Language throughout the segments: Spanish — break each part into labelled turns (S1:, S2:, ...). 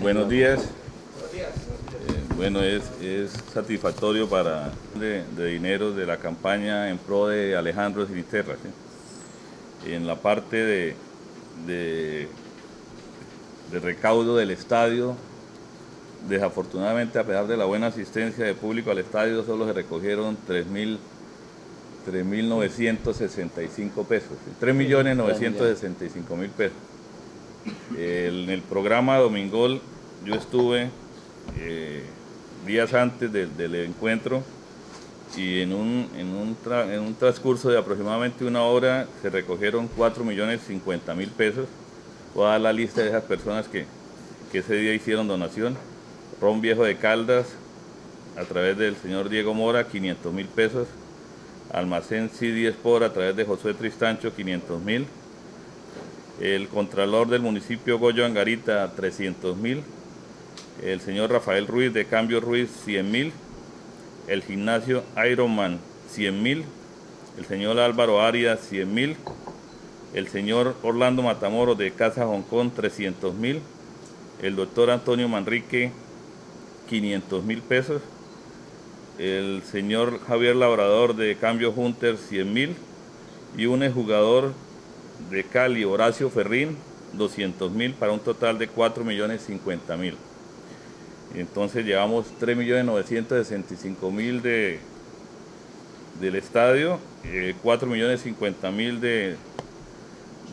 S1: Buenos días. Eh, bueno, es, es satisfactorio para de, de dinero de la campaña en pro de Alejandro Sinisterra. ¿sí? En la parte de, de, de recaudo del estadio, desafortunadamente a pesar de la buena asistencia de público al estadio, solo se recogieron 3.000 3.965 pesos, 3.965.000 pesos. En el programa Domingol yo estuve eh, días antes del, del encuentro y en un, en, un en un transcurso de aproximadamente una hora se recogieron 4.050.000 pesos. Voy a dar la lista de esas personas que, que ese día hicieron donación. Ron Viejo de Caldas, a través del señor Diego Mora, 500.000 pesos. Almacén CD Sport a través de Josué Tristancho, 500 mil. El Contralor del municipio Goyo Angarita, 300 mil. El señor Rafael Ruiz de Cambio Ruiz, 100 mil. El gimnasio Ironman, 100 mil. El señor Álvaro Arias, 100 mil. El señor Orlando Matamoros de Casa Hong Kong, 300 mil. El doctor Antonio Manrique, 500 mil pesos el señor Javier Labrador de Cambio Hunter 100 mil y un jugador de Cali, Horacio Ferrín, 200 mil para un total de 4 millones 50 mil. Entonces llevamos 3 millones 965 mil de, del estadio, eh, 4 millones 50 mil de,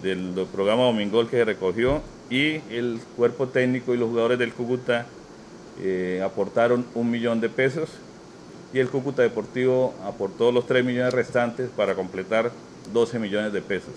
S1: del programa Domingol que se recogió y el cuerpo técnico y los jugadores del Cúcuta eh, aportaron un millón de pesos y el Cúcuta Deportivo aportó los 3 millones restantes para completar 12 millones de pesos.